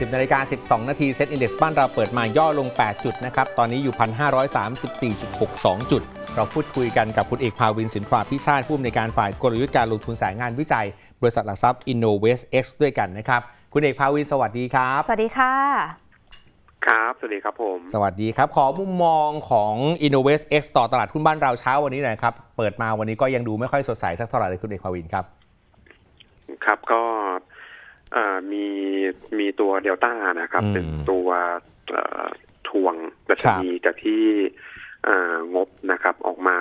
10นาฬิกา12 นาที SET Index บ้านเราเปิดมาย่อลง 8 จุดนะครับ ตอนนี้อยู่ 1,534.62 จุด เราพูดคุยกันกับคุณเอกภาวินสินทราพิชาติผู้อำนวยการฝ่ายกลยุทธ์การลงทุนสายงานวิจัย บริษัทหลักทรัพย์ Innovest X ด้วยกันนะครับ คุณเอกภาวินสวัสดีครับ สวัสดีค่ะ ครับ สวัสดีครับผม สวัสดีครับ ขอมุมมองของ Innovest X ต่อตลาดหุ้นบ้านเราเช้าวันนี้หน่อยครับ เปิดมาวันนี้ก็ยังดูไม่ค่อยสดใสสักเท่าไหร่เลยคุณเอกภาวินครับ ครับก็เอ่อ มีมีตัวเดลต้านะครับอืมเป็นตัวเอ่อทวงดัชนีจากที่เอ่องบนะครับออกมา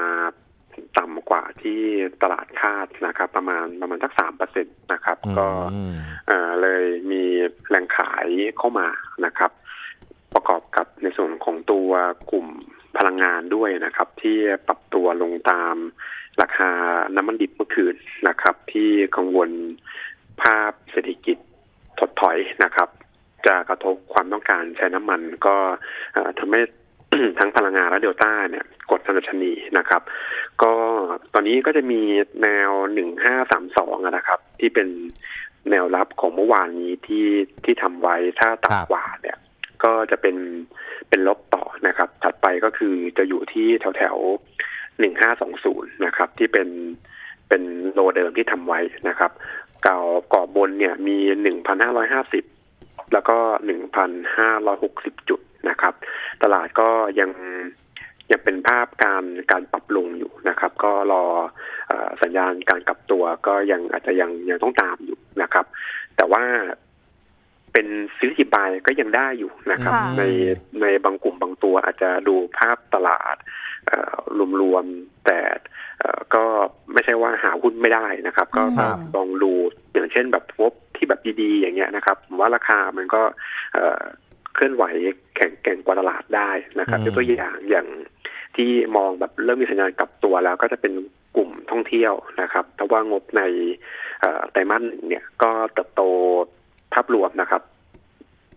ต่ำกว่าที่ตลาดคาดนะครับ ประมาณประมาณสักสามเปอร์เซ็นตนะครับ ก็อืมเอ่อเลยมีแรงขายเข้ามานะครับ ประกอบกับในส่วนของตัวกลุ่มพลังงานด้วยนะครับ ที่ปรับตัวลงตามราคาน้ำมันดิบเมื่อคืนนะครับ ที่กังวล ภาพเศรษฐกิจถดถอยนะครับ จะกระทบความต้องการใช้น้ำมันก็ทำให้ทั้งพลังงานและเดลต้าเนี่ยกดสัญชนีนะครับ ก็ตอนนี้ก็จะมีแนวหนึ่งห้าสามสองนะครับ ที่เป็นแนวรับของเมื่อวานนี้ที่ที่ทำไว้ถ้าครับต่ำกว่าเนี่ย ก็จะเป็นเป็นลบต่อนะครับ ถัดไปก็คือจะอยู่ที่แถวแถวหนึ่งห้าสองศูนย์นะครับ ที่เป็นเป็นโลเดิมที่ทำไว้นะครับ เก่ากรอบบนเนี่ยมีหนึ่งพันห้าร้อยห้าสิบแล้วก็หนึ่งพันห้าร้อยหกสิบจุดนะครับ ตลาดก็ยังยังเป็นภาพการการปรับลงอยู่นะครับ ก็รอเออสัญญาณการกลับตัวก็ยังอาจจะยังยังต้องตามอยู่นะครับ แต่ว่าเป็นซื้อสิบายก็ยังได้อยู่นะครับค่ะในในบางกลุ่มบางตัวอาจจะดูภาพตลาดเอ่อ รวมๆแต่เอ่อก็ไม่ใช่ว่าหาหุ้นไม่ได้นะครับ ก็ครับลองดูอย่างเช่นแบบงบที่แบบดีๆ อย่างเงี้ยนะครับผมว่าราคามันก็เอ่อเคลื่อนไหวแข่งแกร่งกว่าตลาดได้นะครับอืมยกตัวอย่างอย่างที่มองแบบเริ่มมีสัญญาณกลับตัวแล้วก็จะเป็นกลุ่มท่องเที่ยวนะครับแต่ว่างบในเอ่อไตรมาสหนึ่งเนี่ยก็เติบโตภาพรวมนะครับ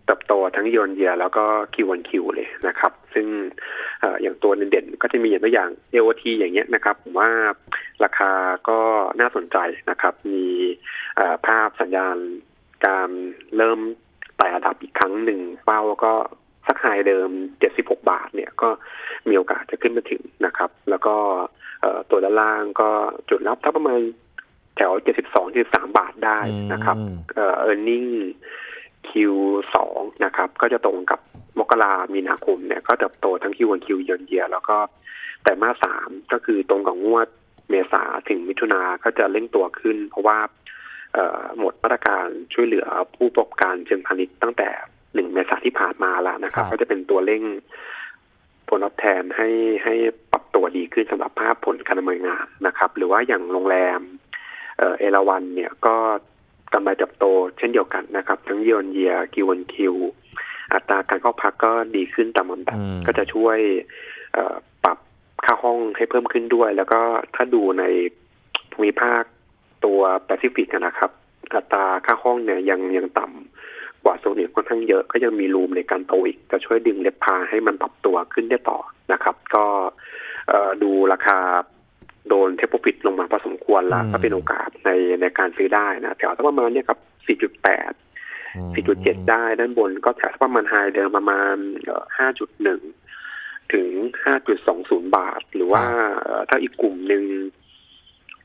เติบโตทั้งยนเยียแล้วก็คิววันคิวเลยนะครับ ซึ่งเอ่ออย่างตัวเด่นๆก็จะมีอย่างตัวอย่าง AOT อย่างเงี้ยนะครับ ผมว่าราคาก็น่าสนใจนะครับ มีเอ่อภาพสัญญาณการเริ่มไต่ระดับอีกครั้งหนึ่งเป้าก็สักไฮเดิม 76 บาทเนี่ยก็มีโอกาสจะขึ้นมาถึงนะครับ แล้วก็เอ่อตัวด้านล่างก็จุดรับถ้าประมาณแถว 72 73 บาทได้นะครับอืมเอ่อ earning Q2 นะครับ ก็จะตรงกับมกรามีนาคมเนี่ย ก็เติบโตทั้ง Q1 Q เยนเยียแล้วก็แต่มาสสามก็คือตรงกับงวดเมษาถึงมิถุนาก็จะเร่งตัวขึ้น เพราะว่าเอ่อหมดมาตรการช่วยเหลือผู้ประกอบการเชิงพาณิชย์ตั้งแต่หนึ่งเมษาที่ผ่านมาแล้วนะครับครับก็จะเป็นตัวเร่งผลตอบแทนให้ให้ปรับตัวดีขึ้นสำหรับภาพผลการดำเนินงานนะครับ หรือว่าอย่างโรงแรมเอ่อเอราวันเนี่ยก็ กำไรเติบโตเช่นเดียวกันนะครับ ทั้ง year on year Q on Q อัตราการเข้าพักก็ดีขึ้นตามลำดับอืมก็จะช่วยเอ่อปรับค่าห้องให้เพิ่มขึ้นด้วย แล้วก็ถ้าดูในภูมิภาคตัวแปซิฟิกนะครับอัตราค่าห้องเนี่ยยังยังต่ำกว่าโซนอื่นค่อนข้างเยอะก็ยังมี room ในการโตอีก จะช่วยดึง RevPAR ให้มันปรับตัวขึ้นได้ต่อนะครับ ก็เอ่อดูราคา โดนเทปโปรฟิตลงมาพอสมควรแล้วอืมก็เป็นโอกาสในในการซื้อได้นะแถวสักประมาณเนี่ยครับ4.8อืม4.7 ได้ด้านบนก็แถวสักประมาณไฮเดิมประมาณเอ่อ5.1 ถึง 5.20 บาท หรือว่าเอ่อถ้าอีกกลุ่มหนึ่ง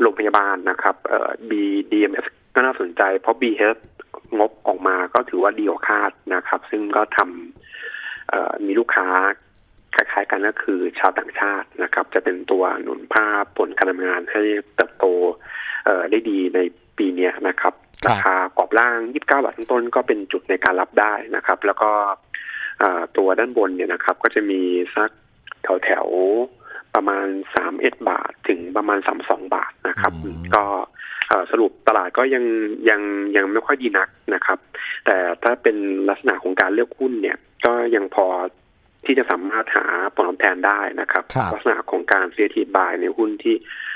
โรงพยาบาลนะครับเอ่อ BDMS ก็น่าสนใจ เพราะ BH งบออกมาก็ถือว่าดีกว่าคาดนะครับ ซึ่งก็ทำเอ่อมีลูกค้า คล้ายๆกันก็คือชาวต่างชาตินะครับ จะเป็นตัวหนุนภาพผลการทำงานให้เติบโตเอ่อได้ดีในปีเนี้ยนะครับครับราคากรอบล่าง 29 บาทต้นๆก็เป็นจุดในการรับได้นะครับ แล้วก็เอ่อตัวด้านบนเนี่ยนะครับ ก็จะมีสักแถวๆประมาณ 31 บาทถึงประมาณ 32 บาทนะครับอืมก็เอ่อสรุปตลาดก็ยังยังยังไม่ค่อยดีนักนะครับ แต่ถ้าเป็นลักษณะของการเลือกหุ้นเนี่ย ก็ยังพอ ที่จะสามารถหาผลตอบแทนได้นะครับครับลักษณะของการเสียทีบายในหุ้นที่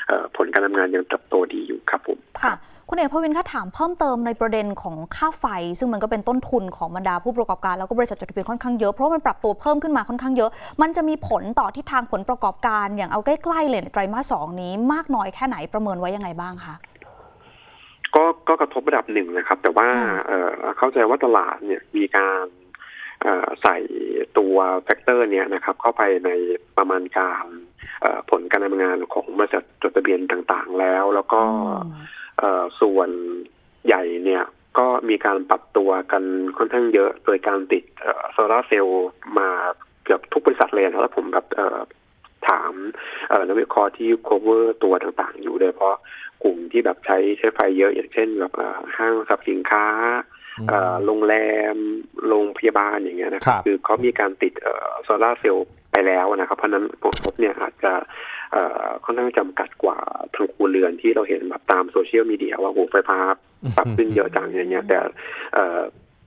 เอ่อผลการทำงานยังเติบโตดีอยู่ครับผมค่ะคุณเอกพวินคะถามเพิ่มเติมในประเด็นของค่าไฟ ซึ่งมันก็เป็นต้นทุนของบรรดาผู้ประกอบการ แล้วก็บริษัทจดทะเบียนค่อนข้างเยอะ เพราะว่ามันปรับตัวเพิ่มขึ้นมาค่อนข้างเยอะ มันจะมีผลต่อทิศทางผลประกอบการอย่างเอาใกล้ๆเลยในไตรมาสสองนี้มากน้อยแค่ไหนประเมินไว้ยังไงบ้างคะกก็ก็กระทบระดับหนึ่งนะครับ แต่ว่าค่ะเอ่อเข้าใจว่าตลาดเนี่ยมีการเอ่อ ใส่ตัว factor เนี่ยนะครับเข้าไปในประมาณการเอ่อผลการดำเนินงานของบริษัทจดทะเบียนต่างๆแล้ว แล้วก็อืมเอ่อส่วนใหญ่เนี่ยก็มีการปรับตัวกันค่อนข้างเยอะโดยการติดโซลาร์เซลล์มาเกือบทุกบริษัทเลยนะแล้วผมแบบเอ่อถามเอ่อนักวิเคราะห์ที่ cover ตัวต่างๆ อยู่โดยเฉพาะกลุ่มที่แบบใช้ใช้ไฟเยอะอย่างเช่นแบบเอ่อห้างสรรพสินค้าเอ่อ โรงแรมโรงพยาบาลอย่างเงี้ยนะคครัรับบคือเขามีการติดโซลาร์เซลล์ไปแล้วนะครับ เพราะฉะนั้นผลกระทบเนี่ยอาจจะเอ่อค่อนข้างจำกัดกว่าทางครัวเรือนที่เราเห็นแบบตามโซเชียลมีเดียว่าโหไฟฟ้าปรับขึ้นเยอะจังอย่างเงี้ย แต่เอ่อ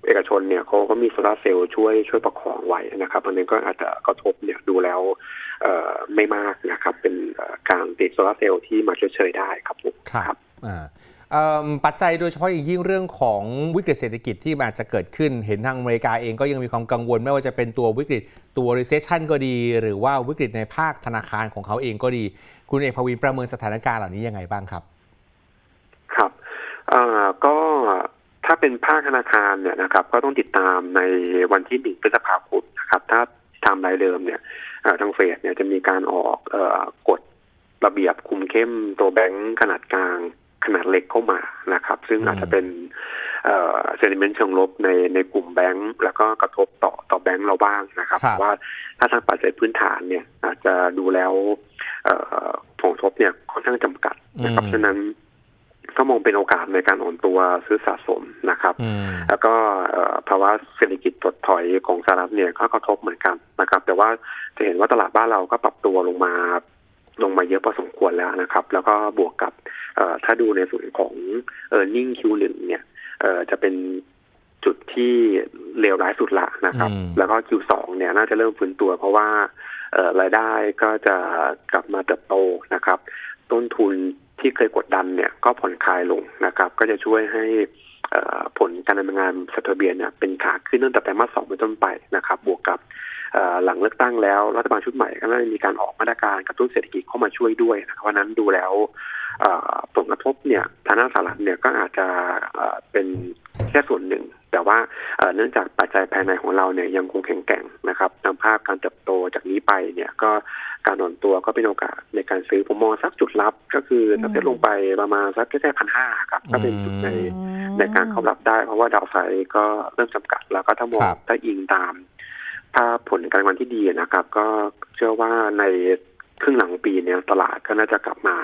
เอกชนเนี่ยเขาก็มีโซลาร์เซลล์ช่วยช่วยประคองไว้นะครับอันนี้ก็อาจจะกระทบเนี่ยดูแล้วเอ่อไม่มากนะครับ เป็นเอ่อการติดโซลาร์เซลล์ที่มาชดเชยได้ครับผมครับอ่าเอิ่ม ปัจจัยโดยเฉพาะอย่างยิ่งเรื่องของวิกฤตเศรษฐกิจที่อาจจะเกิดขึ้น เห็นทางอเมริกาเองก็ยังมีความกังวล ไม่ว่าจะเป็นตัววิกฤตตัว recession ก็ดี หรือว่าวิกฤตในภาคธนาคารของเขาเองก็ดี คุณเอกพวินประเมินสถานการณ์เหล่านี้ยังไงบ้างครับ ครับก็ถ้าเป็นภาคธนาคารเนี่ยนะครับ ก็ต้องติดตามในวันที่หนึ่งพฤษภาคมนะครับ ถ้าตามรายเดิมเนี่ยอ่อทางเฟดเนี่ยจะมีการออกออกฎระเบียบคุมเข้มตัวแบงก์ขนาดกลาง ขนาดเล็กเข้ามานะครับ ซึ่งอืมอาจจะเป็นเอ่อเซนิเมนต์เชิงลบในในกลุ่มแบงก์แล้วก็กระทบต่อต่อแบงก์เราบ้างนะครับครับเพราะว่าถ้าทางปัจจัยพื้นฐานเนี่ย อาจจะดูแล้วเอ่อผลกระทบเนี่ยค่อนข้างจำกัดนะครับอืมฉะนั้นก็มองเป็นโอกาสในการอ่อนตัวซื้อสะสมนะครับอืมแล้วก็เอ่อภาวะเศรษฐกิจถดถอยของสหรัฐเนี่ยก็กระทบเหมือนกันนะครับ แต่ว่าจะเห็นว่าตลาดบ้านเราก็ปรับตัวลงมาลงมาเยอะพอสมควรแล้วนะครับ แล้วก็บวกกับเอ่อ ถ้าดูในส่วนของเออร์เน็ง Q1 เนี่ยเอ่อจะเป็นจุดที่เลวร้ายสุดละนะครับอืมแล้วก็ Q2 เนี่ยน่าจะเริ่มฟื้นตัว เพราะว่าเอ่อรายได้ก็จะกลับมาเติบโตนะครับ ต้นทุนที่เคยกดดันเนี่ยก็ผ่อนคลายลงนะครับ ก็จะช่วยให้เอ่อผลการดำเนินงานสเตอร์เบียนเนี่ยเป็นขาขึ้นตั้งแต่ไตรมาสสองเป็นต้นไปนะครับ บวกกับเอ่อหลังเลือกตั้งแล้วรัฐบาลชุดใหม่ก็ได้มีการออกมาตรการกระตุ้นเศรษฐกิจเข้ามาช่วยด้วยนะครับเพราะฉะนั้นดูแล้วเอ่อ ผลกระทบเนี่ยทางด้านสหรัฐเนี่ยก็อาจจะเอ่อเป็นแค่ส่วนหนึ่ง แต่ว่าเอ่อเนื่องจากปัจจัยภายในของเราเนี่ยยังคงแข็งแกร่งนะครับนำภาพการเติบโตจากนี้ไปเนี่ยก็การอ่อนตัวก็เป็นโอกาสในการซื้อผมมองสักจุดรับ ก็คือถ้าเซ็ตลงไปประมาณสักแค่พันห้าครับก็เป็นจุดในอืมในการเข้ารับได้ เพราะว่าดาวไซด์ก็เริ่มจำกัด แล้วก็ถ้ามองครับถ้าอิงตาม ภาพผลการวันที่ดีนะครับ ก็เชื่อว่าใน ครึ่งหลังปีเนี่ยตลาดก็น่าจะกลับมา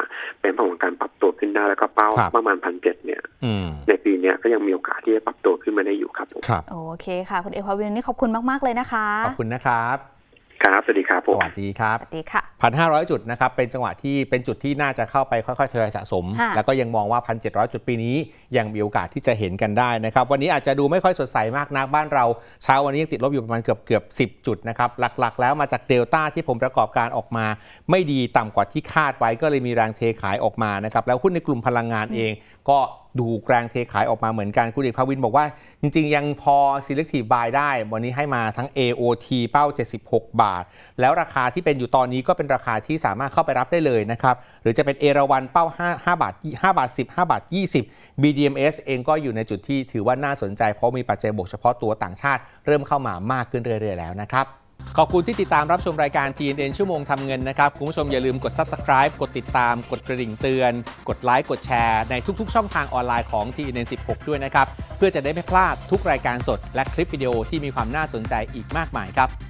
เป็นภาพของการปรับตัวขึ้นได้แล้วก็เป้าครับประมาณพันเจ็ดเนี่ยอืมในปีเนี้ยก็ยังมีโอกาสที่จะปรับตัวขึ้นมาได้อยู่ครับผมครับโอเคค่ะ คุณเอกพาวินนี่ขอบคุณมาก ๆ เลยนะคะ ขอบคุณนะครับ ครับ สวัสดีครับผสมวัสดีครับสวัสดีค่ะ1,500จุดนะครับ เป็นจังหวะที่เป็นจุดที่น่าจะเข้าไปค่อยๆทยอยสะสมค่ะแล้วก็ยังมองว่า1,700จุดปีนี้ ยังมีโอกาสที่จะเห็นกันได้นะครับ วันนี้อาจจะดูไม่ค่อยสดใสมากนักบ้านเรา เช้าวันนี้ยังติดลบอยู่ประมาณเกือบเกือบ10จุดนะครับ หลักๆ แล้วมาจากเดลต้าที่ผมประกอบการออกมา ไม่ดีต่ำกว่าที่คาดไว้ก็เลยมีแรงเทขายออกมานะครับแล้วหุ้นในกลุ่มพลังงานเองก็ ดูแรงเทขายออกมาเหมือนกัน คุณเอกภาวินบอกว่า จริง ๆ ยังพอ selective buy ได้ วันนี้ให้มาทั้ง AOT เป้า 76 บาท แล้วราคาที่เป็นอยู่ตอนนี้ก็เป็นราคาที่สามารถเข้าไปรับได้เลยนะครับ หรือจะเป็นเอราวันเป้า 5 5 บาท 5 บาท 10 5 บาท 20 BDMs เองก็อยู่ในจุดที่ถือว่าน่าสนใจเพราะมีปัจจัยบวกเฉพาะตัวต่างชาติ เริ่มเข้ามามากขึ้นเรื่อยๆแล้วนะครับ ขอบคุณที่ติดตามรับชมรายการ TNN ชั่วโมงทำเงินนะครับ คุณผู้ชมอย่าลืมกด Subscribe กดติดตาม กดกระดิ่งเตือน กดไลค์ กดแชร์ ในทุกๆ ช่องทางออนไลน์ของ TNN 16 ด้วยนะครับ เพื่อจะได้ไม่พลาดทุกรายการสด และคลิปวิดีโอที่มีความน่าสนใจอีกมากมายครับ